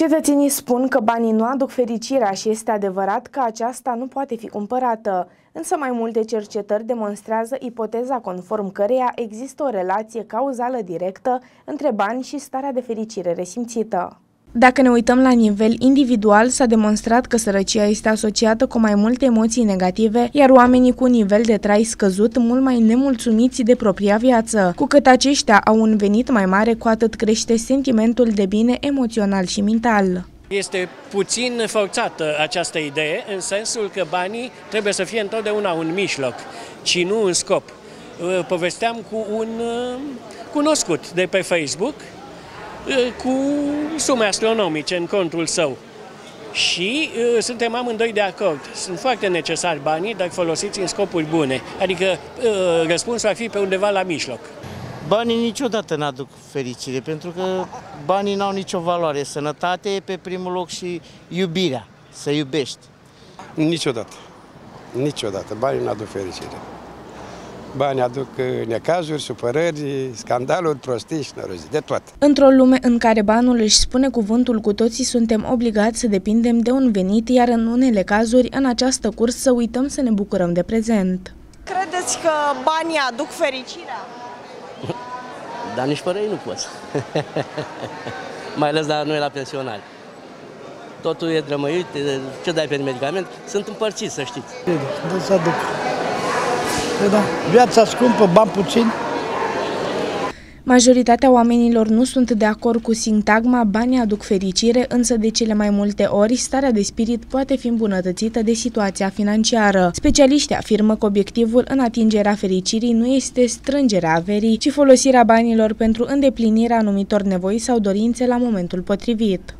Cetățenii spun că banii nu aduc fericirea și este adevărat că aceasta nu poate fi cumpărată, însă mai multe cercetări demonstrează ipoteza conform căreia există o relație cauzală directă între bani și starea de fericire resimțită. Dacă ne uităm la nivel individual, s-a demonstrat că sărăcia este asociată cu mai multe emoții negative, iar oamenii cu un nivel de trai scăzut mult mai nemulțumiți de propria viață. Cu cât aceștia au un venit mai mare, cu atât crește sentimentul de bine emoțional și mental. Este puțin forțată această idee, în sensul că banii trebuie să fie întotdeauna un mijloc, ci nu un scop. Povesteam cu un uh, cunoscut de pe Facebook, cu sume astronomice în contul său. Și uh, suntem amândoi de acord. Sunt foarte necesari banii, dar folosiți în scopuri bune. Adică uh, răspunsul ar fi pe undeva la mijloc. Banii niciodată nu aduc fericire, pentru că banii n-au nicio valoare. Sănătate e pe primul loc și iubirea, să iubești. Niciodată. Niciodată. Banii nu aduc fericire. Banii aduc uh, necazuri, supărări, scandaluri, prostii și norozi, de toate. Într-o lume în care banul își spune cuvântul, cu toții suntem obligați să depindem de un venit, iar în unele cazuri, în această cursă, uităm să ne bucurăm de prezent. Credeți că banii aduc fericirea? Dar nici fără ei nu poți. Mai ales la noi la pensionari. Totul e drămăit, ce dai pe medicament, sunt împărțiți, să știți. De să aduc. Da. Viața scumpă, bani puțini. Majoritatea oamenilor nu sunt de acord cu sintagma banii aduc fericire, însă de cele mai multe ori starea de spirit poate fi îmbunătățită de situația financiară. Specialiștii afirmă că obiectivul în atingerea fericirii nu este strângerea averii, ci folosirea banilor pentru îndeplinirea anumitor nevoi sau dorințe la momentul potrivit.